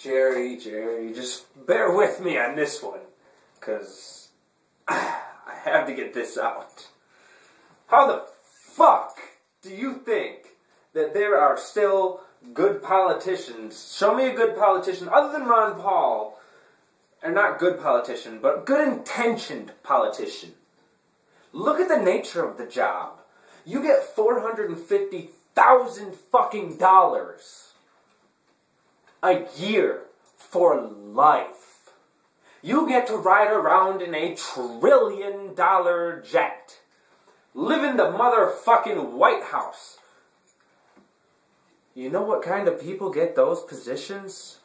Jerry, Jerry, just bear with me on this one, because I have to get this out. How the fuck do you think that there are still good politicians? Show me a good politician other than Ron Paul, or not good politician, but good intentioned politician. Look at the nature of the job. You get four hundred and fifty thousand fucking dollars a year for life. You get to ride around in a trillion dollar jet. Live in the motherfucking White House. You know what kind of people get those positions?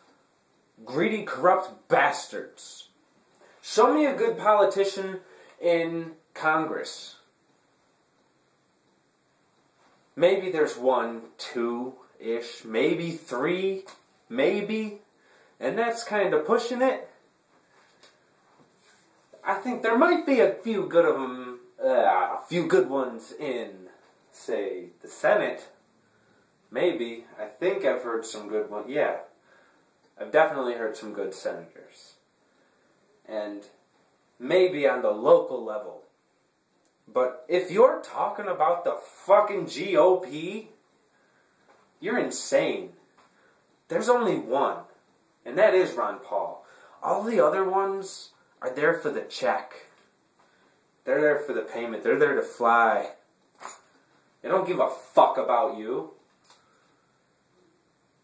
Greedy, corrupt bastards. Show me a good politician in Congress. Maybe there's one, two ish, maybe three, maybe. And that's kind of pushing it. I think there might be a few good of them, uh, a few good ones in, say, the Senate. Maybe. I think I've heard some good ones. Yeah. I've definitely heard some good senators. And maybe on the local level. But if you're talking about the fucking GOP, you're insane. There's only one, and that is Ron Paul. All the other ones are there for the check. They're there for the payment. They're there to fly. They don't give a fuck about you.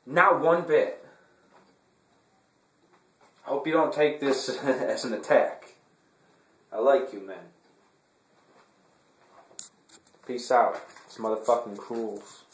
Not one bit. I hope you don't take this as an attack. I like you, man. Peace out. It's motherfucking Kruulz.